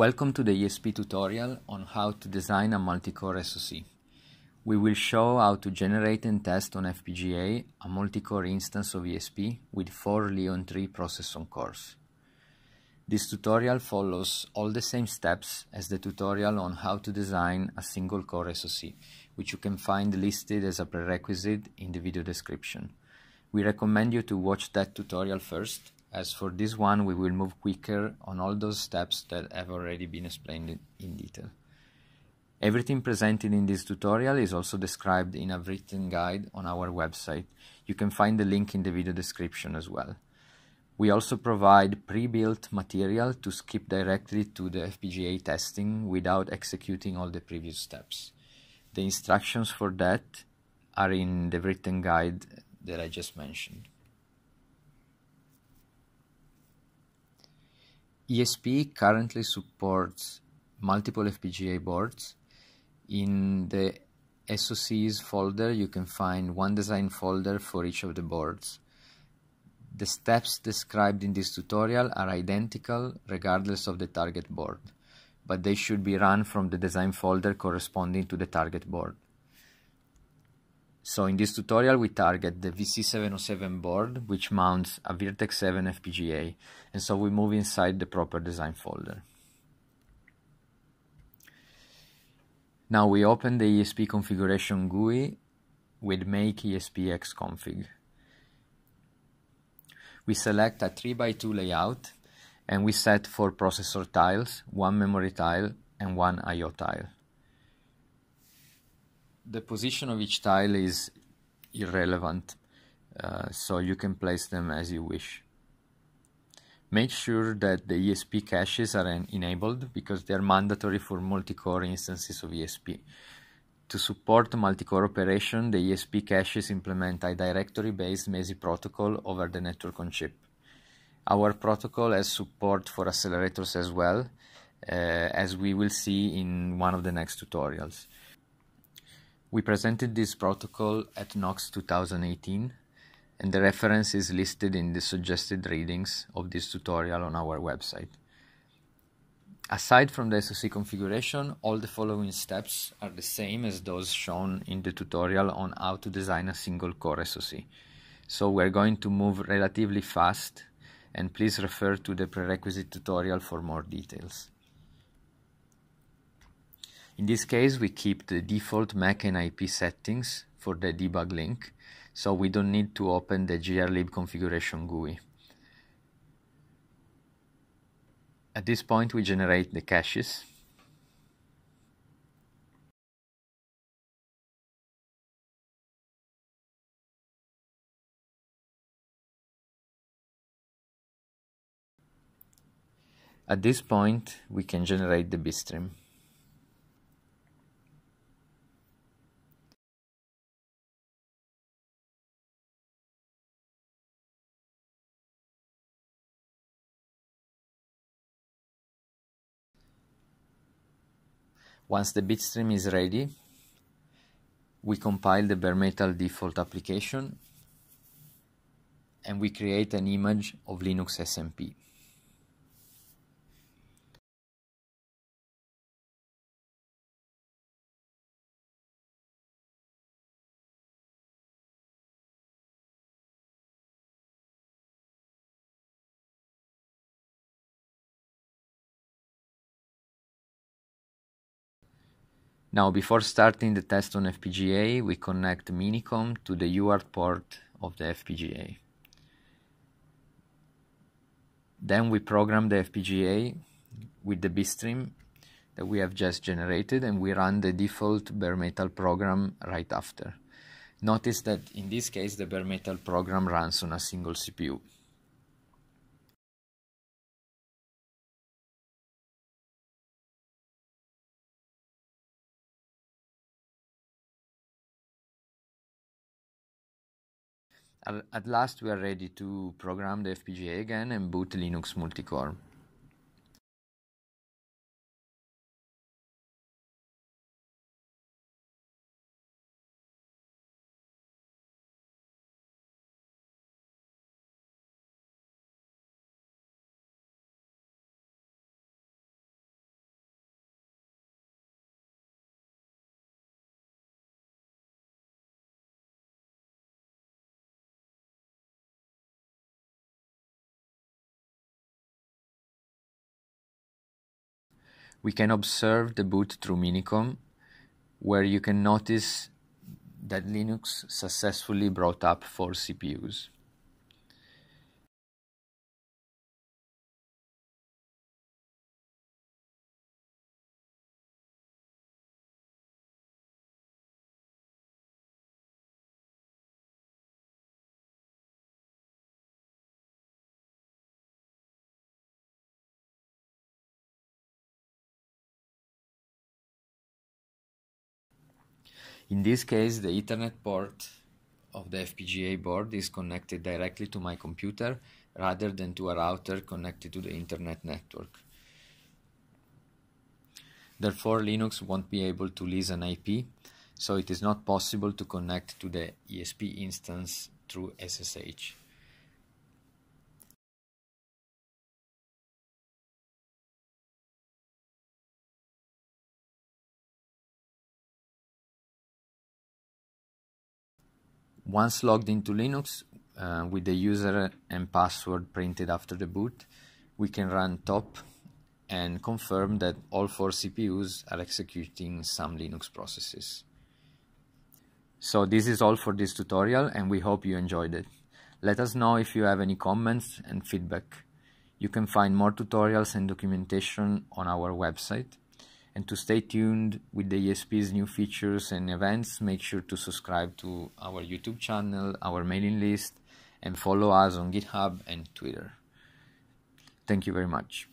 Welcome to the ESP tutorial on how to design a multi-core SoC. We will show how to generate and test on FPGA a multi-core instance of ESP with 4 Leon 3 process on cores. This tutorial follows all the same steps as the tutorial on how to design a single core SoC, which you can find listed as a prerequisite in the video description. We recommend you to watch that tutorial first as for this one we will move quicker on all those steps that have already been explained in detail. Everything presented in this tutorial is also described in a written guide on our website. You can find the link in the video description as well. We also provide pre-built material to skip directly to the FPGA testing without executing all the previous steps. The instructions for that are in the written guide that I just mentioned. ESP currently supports multiple FPGA boards. In the SOCs folder, you can find one design folder for each of the boards. The steps described in this tutorial are identical regardless of the target board, but they should be run from the design folder corresponding to the target board. So in this tutorial we target the VC707 board which mounts a Virtex 7 FPGA and so we move inside the proper design folder. Now we open the ESP configuration GUI with make ESP xconfig. We select a 3x2 layout and we set four processor tiles, one memory tile and one I.O. tile the position of each tile is irrelevant, uh, so you can place them as you wish. Make sure that the ESP caches are enabled because they are mandatory for multi-core instances of ESP. To support multi-core operation, the ESP caches implement a directory-based MESI protocol over the network on chip. Our protocol has support for accelerators as well, uh, as we will see in one of the next tutorials. We presented this protocol at NOCS 2018 and the reference is listed in the suggested readings of this tutorial on our website. Aside from the SoC configuration, all the following steps are the same as those shown in the tutorial on how to design a single core SoC. So we're going to move relatively fast and please refer to the prerequisite tutorial for more details. In this case, we keep the default MAC and IP settings for the debug link, so we don't need to open the grlib configuration GUI. At this point, we generate the caches. At this point, we can generate the bitstream. Once the bitstream is ready, we compile the bare metal default application and we create an image of Linux SMP. Now before starting the test on FPGA, we connect Minicom to the UART port of the FPGA. Then we program the FPGA with the bitstream that we have just generated and we run the default bare metal program right after. Notice that in this case the bare metal program runs on a single CPU. At last we are ready to program the FPGA again and boot Linux multicore. We can observe the boot through Minicom, where you can notice that Linux successfully brought up four CPUs. In this case, the Ethernet port of the FPGA board is connected directly to my computer rather than to a router connected to the internet network. Therefore, Linux won't be able to lease an IP, so it is not possible to connect to the ESP instance through SSH. Once logged into Linux uh, with the user and password printed after the boot, we can run top and confirm that all four CPUs are executing some Linux processes. So this is all for this tutorial and we hope you enjoyed it. Let us know if you have any comments and feedback. You can find more tutorials and documentation on our website and to stay tuned with the ESP's new features and events, make sure to subscribe to our YouTube channel, our mailing list, and follow us on GitHub and Twitter. Thank you very much.